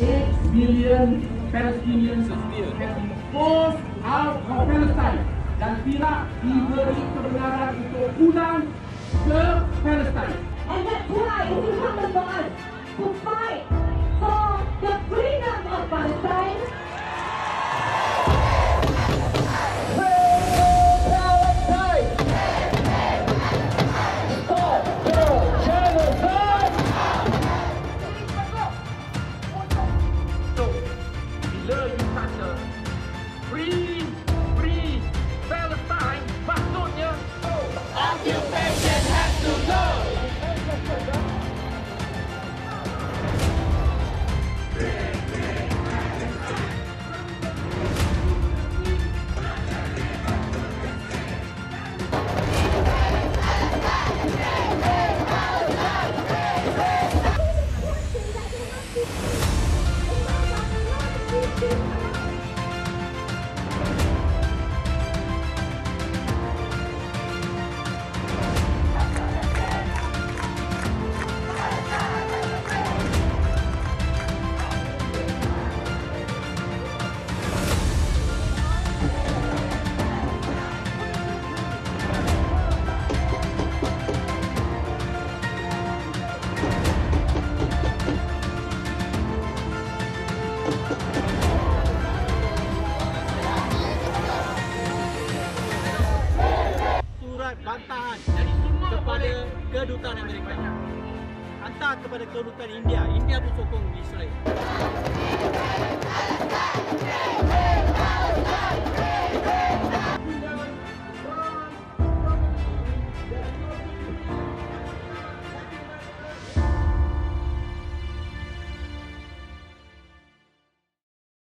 8 million Palestinians forced out of Palestine. Dan tidak diberi kebenaran untuk pulang ke Palestine. And that's why it incumbent on us to fight surat bantahan dari semua kepada kedutaan Amerika. Hantar kepada kedutaan India. India pun sokong Israel.